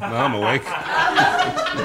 I'm awake.